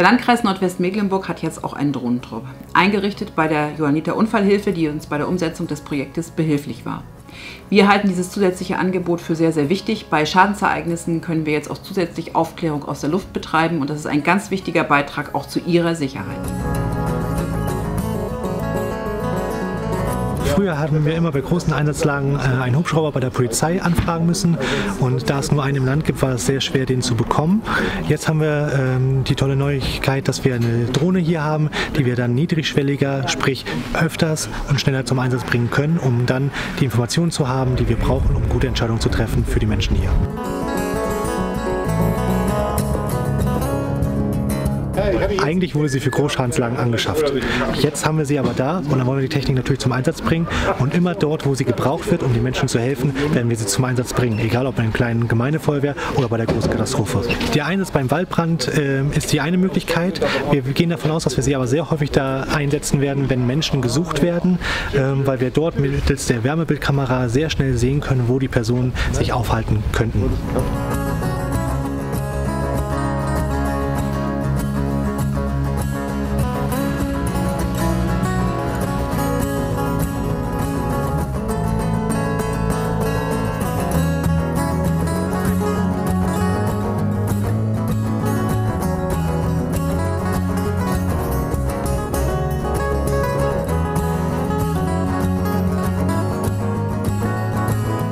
Der Landkreis Nordwestmecklenburg hat jetzt auch einen Drohnentrupp, eingerichtet bei der Johanniter Unfallhilfe, die uns bei der Umsetzung des Projektes behilflich war. Wir halten dieses zusätzliche Angebot für sehr, sehr wichtig. Bei Schadensereignissen können wir jetzt auch zusätzlich Aufklärung aus der Luft betreiben und das ist ein ganz wichtiger Beitrag auch zu Ihrer Sicherheit. Früher hatten wir immer bei großen Einsatzlagen äh, einen Hubschrauber bei der Polizei anfragen müssen und da es nur einen im Land gibt, war es sehr schwer, den zu bekommen. Jetzt haben wir ähm, die tolle Neuigkeit, dass wir eine Drohne hier haben, die wir dann niedrigschwelliger, sprich öfters und schneller zum Einsatz bringen können, um dann die Informationen zu haben, die wir brauchen, um gute Entscheidungen zu treffen für die Menschen hier. Eigentlich wurde sie für Großschadenslagen angeschafft. Jetzt haben wir sie aber da und dann wollen wir die Technik natürlich zum Einsatz bringen. Und immer dort, wo sie gebraucht wird, um den Menschen zu helfen, werden wir sie zum Einsatz bringen. Egal ob bei einer kleinen Gemeindefeuerwehr oder bei der großen Katastrophe. Der Einsatz beim Waldbrand äh, ist die eine Möglichkeit. Wir gehen davon aus, dass wir sie aber sehr häufig da einsetzen werden, wenn Menschen gesucht werden, äh, weil wir dort mittels der Wärmebildkamera sehr schnell sehen können, wo die Personen sich aufhalten könnten.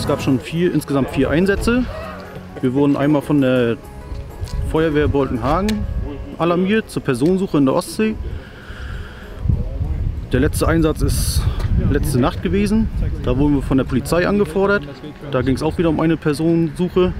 gab schon vier, insgesamt vier Einsätze. Wir wurden einmal von der Feuerwehr Boltenhagen alarmiert zur Personensuche in der Ostsee. Der letzte Einsatz ist letzte Nacht gewesen. Da wurden wir von der Polizei angefordert. Da ging es auch wieder um eine Personensuche.